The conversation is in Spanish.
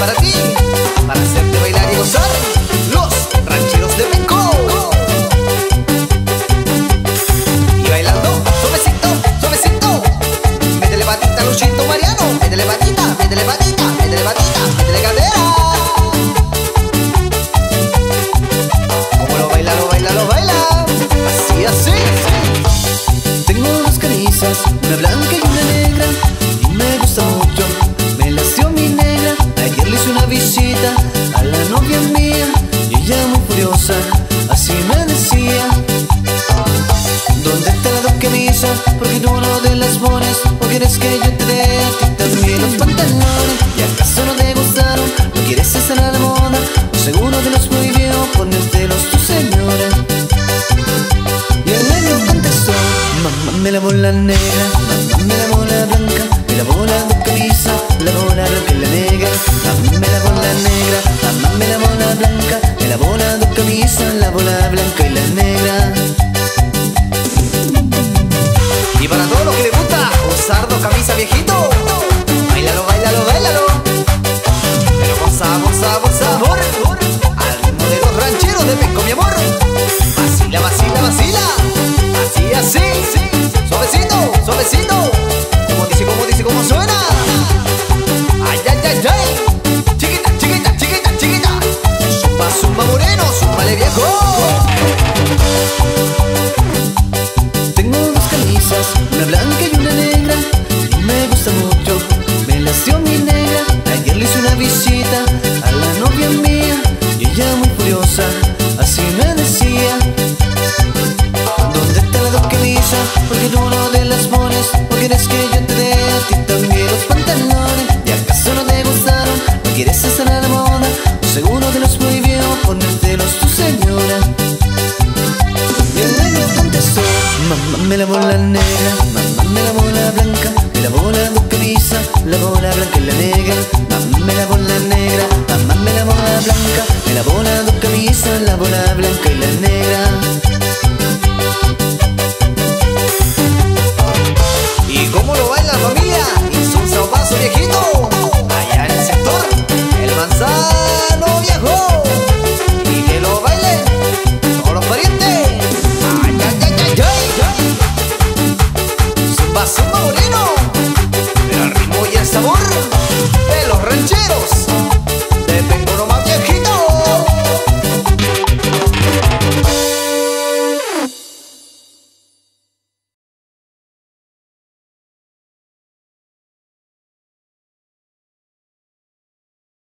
para ti, para hacerte bailar y gozar, los rancheros de Penco. Y bailando, suavecito, suavecito, métele patita, Luchito Mariano, métele patita, métele patita, métele patita, métele cadera. Como lo baila, lo baila, lo baila, así, así. Tengo dos camisas, una blanca y una furiosa, así me decía ¿Dónde están las dos camisas? Porque tú no te las pones ¿O quieres que yo te dé a ti también los pantalones? ¿Y acaso no te gustaron? ¿No quieres estar a la moda? ¿O seguro te los prohibió ponértelos tu señora? Y el negro contestó Mamá me la negra, mamá me la blanca Me la dos camisa, la bola blanca y la negra Mamá me la negra, mamá me la blanca Me la camisa, la bola blanca y la negra Y para todos los que les gusta usar dos camisas viejito, bailalo, bailalo, bailalo. Pero con sabor, sabor, sabor, al ritmo de los rancheros de Penco, mi amor. Vacila, vacila, vacila, así, así, suavecito, suavecito. Como dice, como dice, como suena. Ay, ay, ay, ay. Chiquita, chiquita, chiquita, chiquita. Zumba, zumba moreno, zumbale viejo. A ti también los pantalones? ¿Y acaso no te gustaron? ¿No quieres estar a la moda? ¿O seguro te los prohibió ponértelos tu señora? Y el Mamá me la negra, mamá me la blanca Me la dos camisas, la bola blanca y la negra viejo